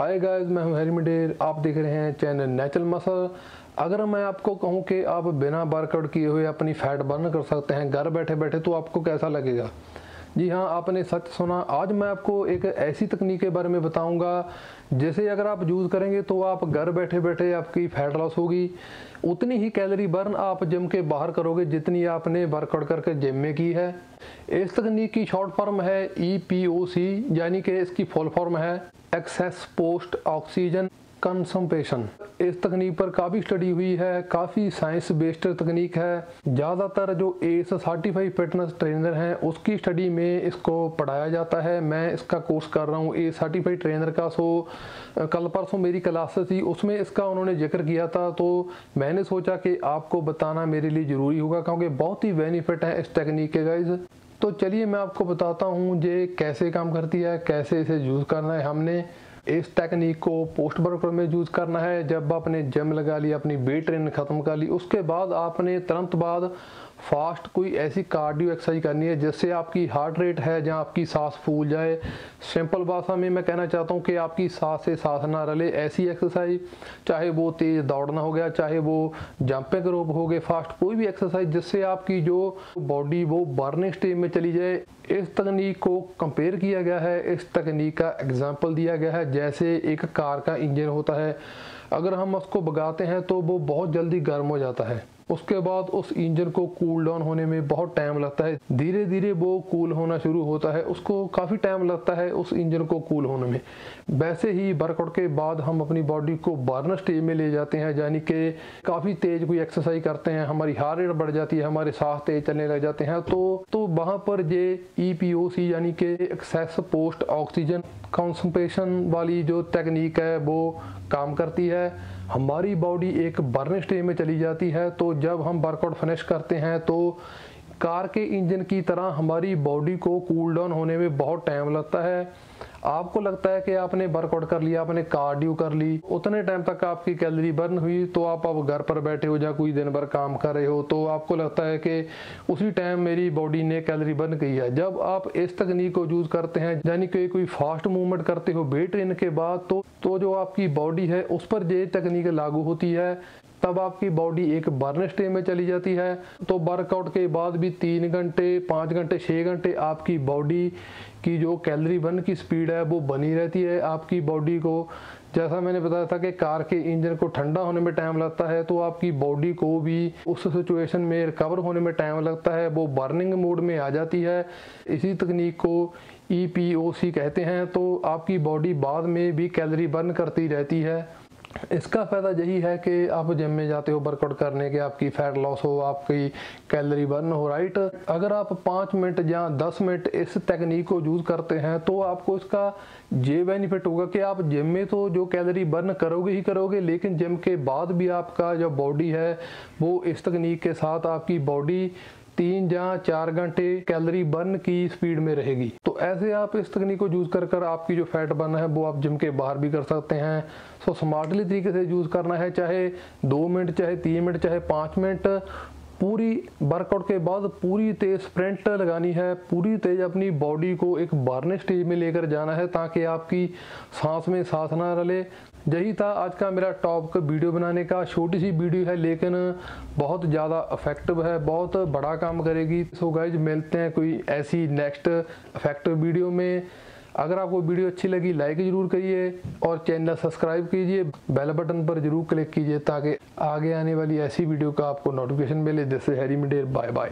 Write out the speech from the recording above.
Hi guys मैं हूँ Harry मिडेर आप देख रहे हैं चैनल नेचुरल मसल अगर मैं आपको कहूँ कि आप बिना वर्कआउट किए हुए अपनी फैट बर्न कर सकते हैं, घर बैठे बैठे तो आपको कैसा लगेगा? जी हाँ आपने सच सुना। आज मैं आपको एक ऐसी तकनीक के बारे में बताऊँगा, जैसे अगर आप यूज़ करेंगे तो आप घर बैठे बैठे आपकी फैट लॉस होगी। उतनी ही कैलोरी बर्न आप जिम के बाहर करोगे जितनी आपने वर्कआउट करके जिम में की है। इस तकनीक की शॉर्ट फॉर्म है सी यानी कि इसकी फुल फॉर्म है एक्सेस पोस्ट ऑक्सीजन कंसम्पेशन इस तकनीक पर काफ़ी स्टडी हुई है, काफ़ी साइंस बेस्ड तकनीक है। ज़्यादातर जो एस सर्टिफाइड फिटनेस ट्रेनर हैं, उसकी स्टडी में इसको पढ़ाया जाता है। मैं इसका कोर्स कर रहा हूँ ए सर्टिफाइड ट्रेनर का। सो कल परसों मेरी क्लासेस थी, उसमें इसका उन्होंने ज़िक्र किया था। तो मैंने सोचा कि आपको बताना मेरे लिए ज़रूरी होगा, क्योंकि बहुत ही बेनिफिट है इस टेक्निक के गाइज़ तो चलिए मैं आपको बताता हूँ ये कैसे काम करती है, कैसे इसे यूज़ करना है हमने। इस टेक्निक को पोस्ट वर्कर में यूज़ करना है। जब आपने जिम लगा ली, अपनी वेट ट्रेन ख़त्म कर ली, उसके बाद आपने तुरंत बाद फास्ट कोई ऐसी कार्डियो एक्सरसाइज करनी है जिससे आपकी हार्ट रेट है जहाँ आपकी सांस फूल जाए। सिंपल भाषा में मैं कहना चाहता हूँ कि आपकी सांस से सांस ना रले। ऐसी एक्सरसाइज, चाहे वो तेज़ दौड़ना हो गया, चाहे वो जंपिंग रोप हो गए फास्ट कोई भी एक्सरसाइज जिससे आपकी जो बॉडी वो बर्निंग स्टेज में चली जाए। इस तकनीक को कंपेयर किया गया है। इस तकनीक का एग्ज़ाम्पल दिया गया है। जैसे एक कार का इंजन होता है। अगर हम उसको भगाते हैं तो वो बहुत जल्दी गर्म हो जाता है। उसके बाद उस इंजन को कूल डाउन होने में बहुत टाइम लगता है। धीरे धीरे वो कूल होना शुरू होता है। उसको काफ़ी टाइम लगता है उस इंजन को कूल होने में। वैसे ही वर्कआउट के बाद हम अपनी बॉडी को बर्नर स्टेज में ले जाते हैं, यानी कि काफ़ी तेज कोई एक्सरसाइज करते हैं। हमारी हार्ट रेट बढ़ जाती है, हमारे सांस तेज चलने लग जाते हैं। तो तो वहाँ पर ये ई पी ओ सी यानी कि एक्सेस पोस्ट ऑक्सीजन कॉन्सनट्रेशन वाली जो टेक्निक है, वो काम करती है। हमारी बॉडी एक बर्निश स्टेज में चली जाती है तो जब हम वर्कआउट फिनिश करते हैं तो कार के इंजन की तरह हमारी बॉडी को कूल डाउन होने में बहुत टाइम लगता है। आपको लगता है कि आपने वर्कआउट कर लिया, आपने कार्डियो कर ली, उतने टाइम तक आपकी कैलोरी बर्न हुई तो आप अब घर पर बैठे हो या कोई दिन भर काम कर रहे हो तो आपको लगता है कि उसी टाइम मेरी बॉडी ने कैलोरी बर्न की है। जब आप इस तकनीक को यूज़ करते हैं, यानी कि कोई फास्ट मूवमेंट करते हो वेट ट्रेन के बाद तो तो जो आपकी बॉडी है, उस पर ये तकनीक लागू होती है। तब आपकी बॉडी एक बर्न स्टे में चली जाती है। तो वर्कआउट के बाद भी तीन घंटे, पाँच घंटे छः घंटे आपकी बॉडी की जो कैलोरी बर्न की स्पीड है, वो बनी रहती है आपकी बॉडी को। जैसा मैंने बताया था कि कार के इंजन को ठंडा होने में टाइम लगता है तो आपकी बॉडी को भी उस सिचुएशन में रिकवर होने में टाइम लगता है, वो बर्निंग मोड में आ जाती है। इसी तकनीक को ई पी ओ सी कहते हैं तो आपकी बॉडी बाद में भी कैलोरी बर्न करती रहती है। इसका फ़ायदा यही है कि आप जिम में जाते हो, वर्कआउट करने के आपकी फैट लॉस हो, आपकी कैलोरी बर्न हो राइट अगर आप पाँच मिनट या दस मिनट इस टेक्निक को यूज़ करते हैं तो आपको इसका ये बेनिफिट होगा कि आप जिम में तो जो कैलोरी बर्न करोगे ही करोगे, लेकिन जिम के बाद भी आपका जो बॉडी है, वो इस तकनीक के साथ आपकी बॉडी तीन या चार घंटे कैलोरी बर्न की स्पीड में रहेगी। तो ऐसे आप इस तकनीक को यूज़ कर कर आपकी जो फैट बर्न है, वो आप जिम के बाहर भी कर सकते हैं। सो स्मार्टली तरीके से यूज़ करना है, चाहे दो मिनट, चाहे तीन मिनट, चाहे पाँच मिनट। पूरी वर्कआउट के बाद पूरी तेज स्प्रिंट लगानी है, पूरी तेज अपनी बॉडी को एक बारने स्टेज में लेकर जाना है, ताकि आपकी सांस में सांस ना रले। यही था। आज का मेरा टॉप का वीडियो बनाने का। छोटी सी वीडियो है, लेकिन बहुत ज़्यादा इफ़ेक्टिव है। बहुत बड़ा काम करेगी। सो गाइज़ मिलते हैं कोई ऐसी नेक्स्ट इफ़ेक्टिव वीडियो में। अगर आपको वीडियो अच्छी लगी लाइक ज़रूर करिए और चैनल सब्सक्राइब कीजिए। बेल बटन पर ज़रूर क्लिक कीजिए ताकि आगे आने वाली ऐसी वीडियो का आपको नोटिफिकेशन मिले। जैसे हैरी मिडेर बाय बाय